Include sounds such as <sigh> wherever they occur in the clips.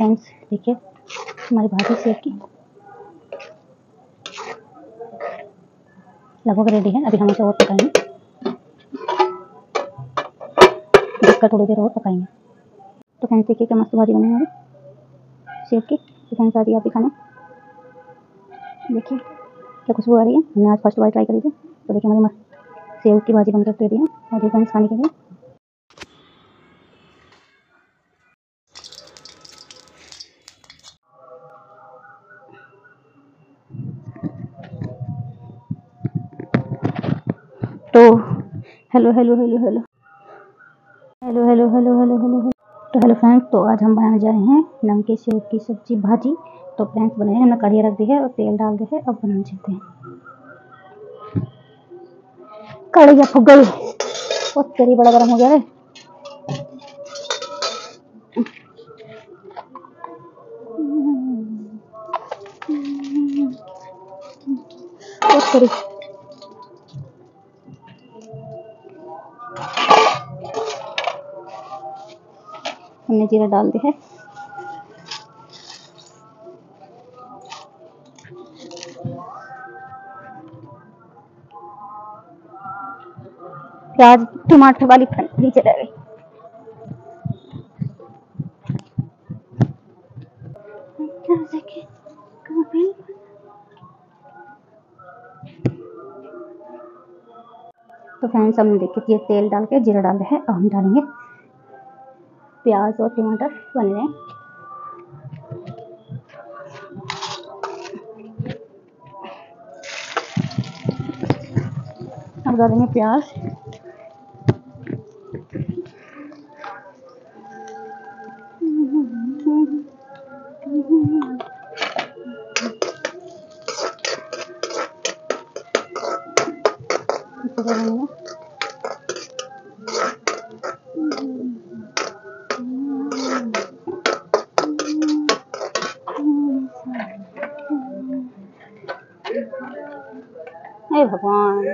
Friends देखिए, हमारी भाजी सेब की लगभग रेडी है, अभी हम उसे और पकाएँगे। ढककर थोड़ी देर और पकाएँगे। तो फ्रेंड्स देखिए क्या मस्त भाजी बनी हमारी। सेब की तो फ्रेंड्स आज आप भी खाना देखिए, क्या खुशबू आ रही है। हमने आज फ़र्स्ट बार ट्राई करी थी। तो देखिए, हमारी मस्त सेब की भाजी बनकर रेडी है। और फ्रेंड्स खाने के लिए। Hello hello hello hello hello hello hello hello hello तो हेलो फ्रेंड्स तो आज हम बनाने जा रहे हैं नमकीन सेब की सब्ज़ी भाजी। तो फ्रेंड्स बनाए हमने कढ़िया रख दी है और तेल डाल दिए है, अब बनाने चलते हैं। कढ़िया फुक गई बहुत तेरी बड़ा गर्म हो गया है बहुत तेरी हमने जीरा डाल दिया है। प्याज, टमाटर वाली नीचे रह। गई तो फ्रेंड्स हमने देखिए तेल डाल के जीरा डाल है, अब हम डालेंगे प्याज और टमाटर बन रहे हैं। अब डालेंगे प्याज। हे भगवान।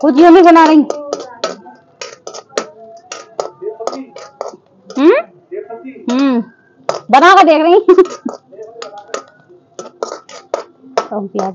कुछ यूँ नहीं बना रही। हम्म? हम्म। बना कर देख रही। <laughs> तो प्याज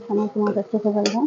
खाना बहुत अच्छे से गल जाए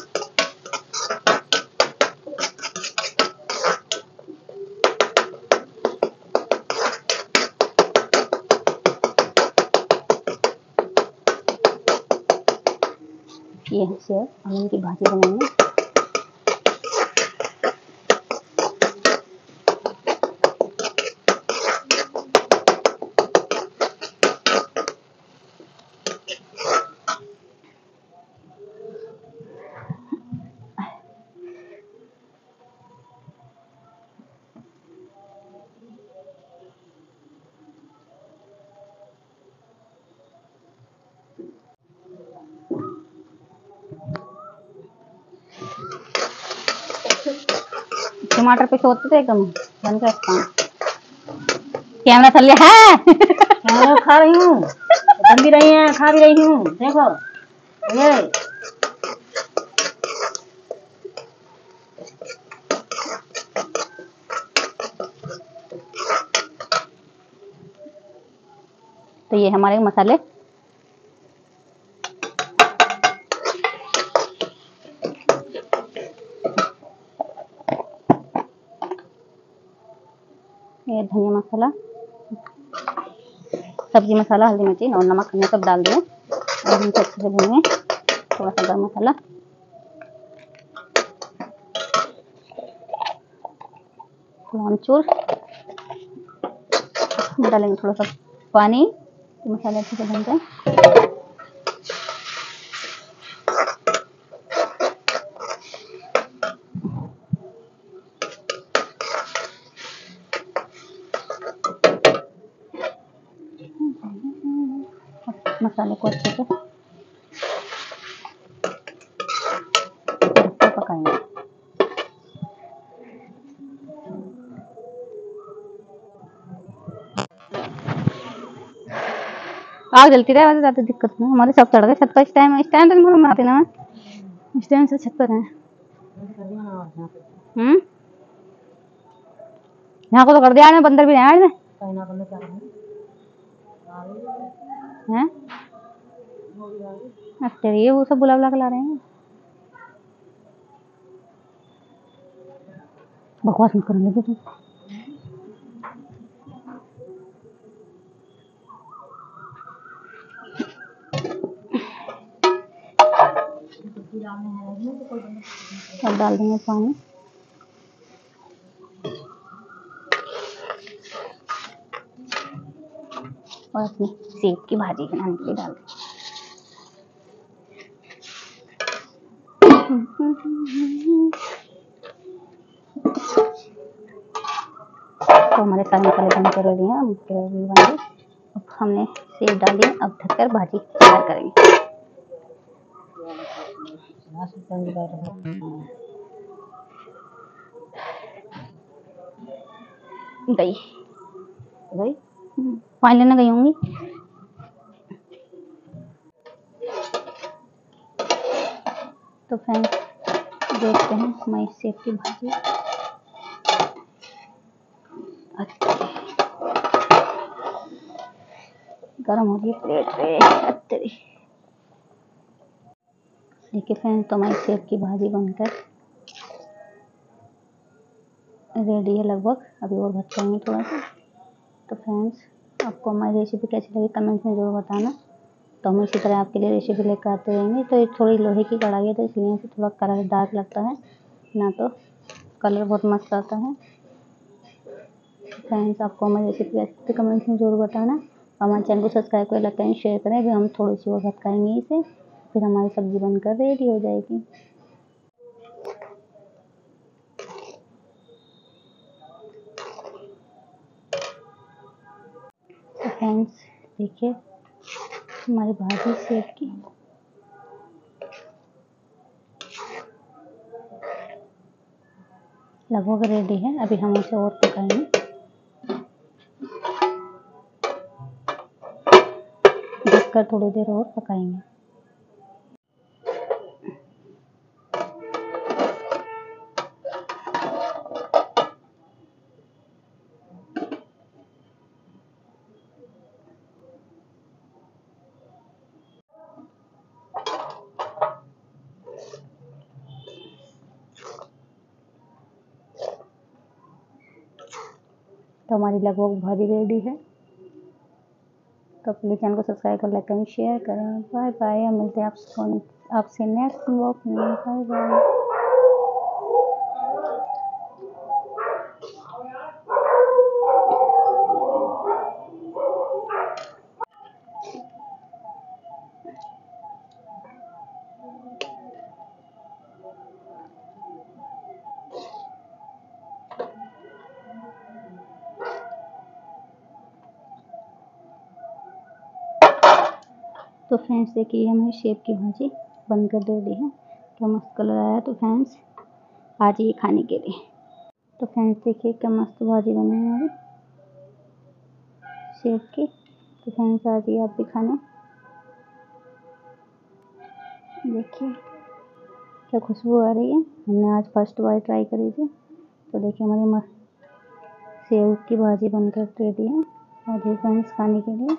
ये है शेयर हम इनकी भाजी बनाएँगे। टमाटर पे छोड़ते थे एकदम बन कर काम कैमरा चल लिया है हाँ, खा रही हूँ बन भी रही है खा भी रही हूँ देखो ये तो ये हमारे मसाले ये धनिया मसाला। सब्ज़ी मसाला, हल्दी मिर्ची, और नमक हमने सब डाल दिए। और हम अच्छे से भूनेंगे थोड़ा सा गर्म मसाला। आमचूर डालेंगे थोड़ा सा पानी। मसाला मसाले अच्छे से भून जाए को अच्छे से पकाएँगे। आग जलती रहे वैसे ज़्यादा दिक्कत नहीं हमारे सब चढ़ गए छत पर इस टाइम इस टाइम तो नहीं आती ना इस टाइम से छत पर है हम्म यहाँ को तो कर दिया है बंदर भी हैं हैं अच्छा ये वो सब बुला बुला के ला रहे हैं? बकवास मत करने लगे तुम अब डाल देंगे पानी। और अपनी सेब की भाजी बनाने के लिए डाल दें तो हमारे सारे मसाले बन कर रेडी हैं हम ग्रेवी बन गई अब हमने सेब डाल दिया अब ढककर भाजी तैयार करेंगे। दही गई? हम्म, पानी लेने गई होंगी? तो फ्रेंड्स देखते हैं सेब की भाजी गरम हो रही प्लेट पे अच्छी देखिए फ्रेंड्स तो हमारी सेब की भाजी बनकर रेडी है लगभग। अभी और भटकाएँगे थोड़ा सा। तो फ्रेंड्स आपको हमारी रेसिपी कैसी लगी? कमेंट्स में ज़रूर बताना। तो हम इसी तरह आपके लिए रेसिपी लेकर आते रहेंगे। तो ये थोड़ी लोहे की कढ़ाई है तो इसलिए से थोड़ा कलर डार्क लगता है। ना तो कलर बहुत मस्त आता है। फ्रेंड्स, आपको हमारी रेसिपी कैसी लगती कमेंट्स में ज़रूर बताना। और हमारे चैनल को सब्सक्राइब करें लाइक करें शेयर करें। अभी हम थोड़ी सी और भटकाएँगे इसे। फिर हमारी सब्ज़ी बनकर रेडी हो जाएगी। तो फ्रेंड्स, देखिए हमारी भाजी से लगभग रेडी है, अभी हम उसे और पकाएँगे। ढककर थोड़ी देर और पकाएँगे। तो हमारी लगभग भरी रेडी है। तो प्लीज़ चैनल को सब्सक्राइब कर लाइक करें शेयर करें। बाय बाय मिलते हैं आपसे आपसे नेक्स्ट ब्लॉग में। बाय बाय तो फ्रेंड्स देखिए हमारी शेप की भाजी बनकर दी है। क्या मस्त कलर आया तो फ्रेंड्स आज ये खाने के लिए। तो फ्रेंड्स देखिए, क्या मस्त भाजी बनी है हमारी शेप की। तो फ्रेंड्स आज ये आप भी खाने। देखिए, क्या खुशबू आ रही है। हमने आज फ़र्स्ट बार ट्राई करी थी। तो देखिए, हमारी मस्त सेव की भाजी बनकर दे दी है। और ये फ्रेंड्स खाने के लिए।